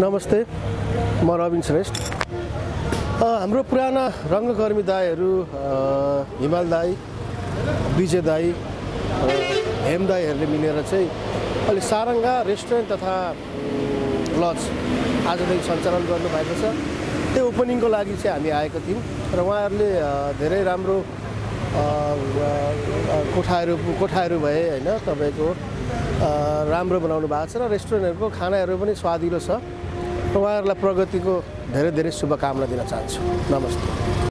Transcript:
नमस्ते म रविन श्रेष्ठ। हाम्रो पुराना रङ्गकर्मी दाईहरू हिमाल दाई विजय दाई हेम दाईहरूले मिलेर चाहिँ अहिले सारङ्गा रेस्टुरेन्ट तथा लज आजदेखि सञ्चालन गर्नुभएको छ। त्यो ओपनिङको लागि चाहिँ हामी आएको थियौँ र उहाँहरूले धेरै राम्रो कोठाहरू कोठाहरू भए होइन तपाईँको राम्रो बनाउनु भएको छ र रेस्टुरेन्टहरूको खानाहरू पनि स्वादिलो छ। उहाँहरूलाई प्रगतिको धेरै धेरै शुभकामना दिन चाहन्छु। नमस्ते।